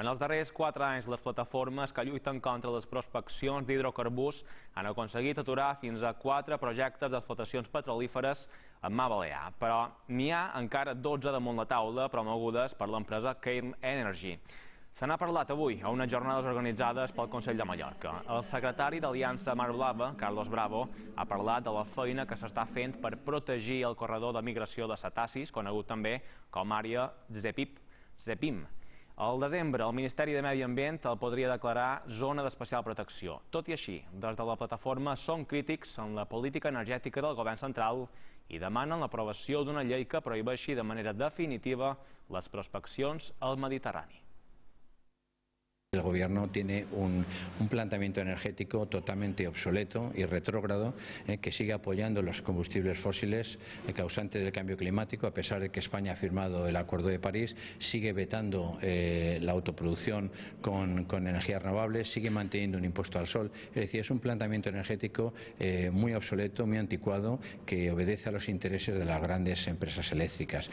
En els darrers quatre anys, les plataformes que lluiten contra les prospeccions d'hidrocarburs han aconseguit aturar fins a quatre projectes d'explotacions petrolíferes en mà balear. Però n'hi ha encara 12 damunt la taula promogudes per l'empresa Cairn Energy. Se n'ha parlat avui a unes jornades organitzades pel Consell de Mallorca. El secretari d'Aliança Mar Blava, Carlos Bravo, ha parlat de la feina que s'està fent per protegir el corredor de migració de cetacis, conegut també com àrea ZEPIP, ZEPIM. Al desembre, el Ministeri de Medi Ambient el podria declarar zona d'especial protecció. Tot i així, des de la plataforma són crítics en la política energètica del govern central i demanen l'aprovació d'una llei que prohibeixi de manera definitiva les prospeccions al Mediterrani. El gobierno tiene un, planteamiento energético totalmente obsoleto y retrógrado eh, que sigue apoyando los combustibles fósiles eh, causantes del cambio climático, a pesar de que España ha firmado el Acuerdo de París, sigue vetando eh, la autoproducción con, energías renovables, sigue manteniendo un impuesto al sol. Es decir, es un planteamiento energético muy obsoleto, muy anticuado, que obedece a los intereses de las grandes empresas eléctricas.